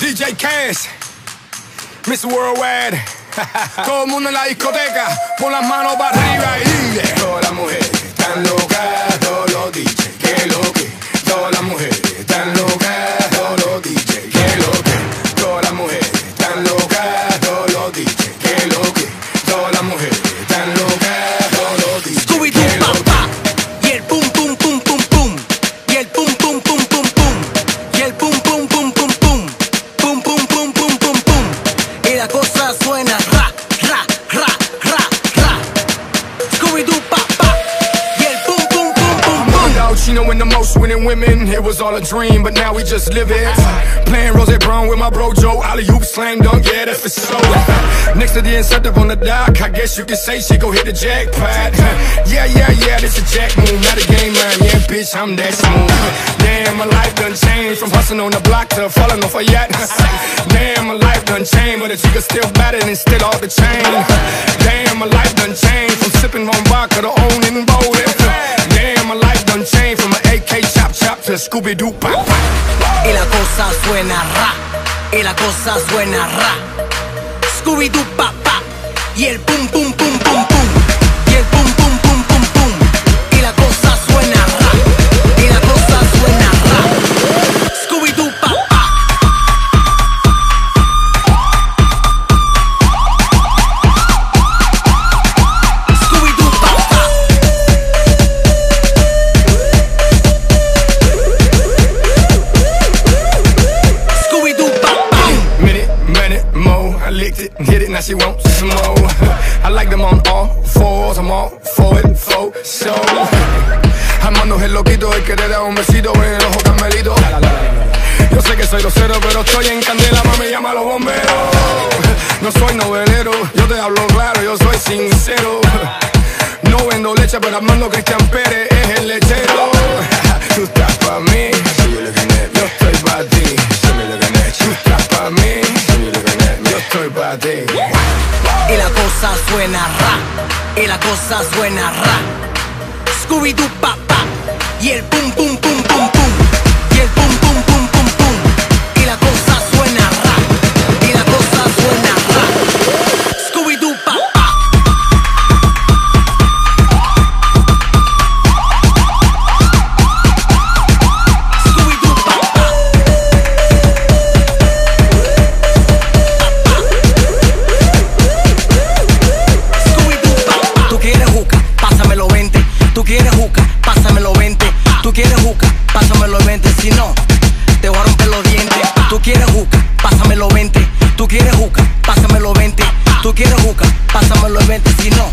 DJ Cash, Miss Worldwide. Todo el mundo en la discoteca, pon las manos para arriba y. Todas las mujeres están locas, Underdog, she knowing the most winning women. It was all a dream, but now we just live it. Playing Rose Brown with my bro Joe. Alley oop, slam dunk, yeah, that's for sure. Next to the incentive on the dock, I guess you could say she go hit the jackpot. Yeah, yeah, yeah, this a jack move, not a game man. Yeah, bitch, I'm that smooth. Damn, my life done changed from hustling on the block to falling off a yacht. Damn, my life done changed, but the chica still battered and still off the chain. Damn, my life done changed from sipping on vodka to owning bowling. Scooby Doo pop. y la cosa suena ra y la cosa suena ra Scooby Doo pa pa y el pum pum she wants some more. I like them on all fours, I'm all for it, for so. Armando es el loquito, el que te da un besito en el ojo carmelito. Yo sé que soy grosero, pero estoy en candela, mami, llama a los bomberos. No soy novelero, yo te hablo claro, yo soy sincero. No vendo leche, pero Armando Cristian Pérez es el lechero. Estoy pa' ti. y la cosa suena ra, y la cosa suena ra. Scooby Doo pa pa y el pum pum pum pum pum pásamelo 20. Si no, te voy a romper los dientes. Tú quieres juca, pásamelo 20. Tú quieres juca, pásamelo 20. Tú quieres juca, pásamelo 20. Si no,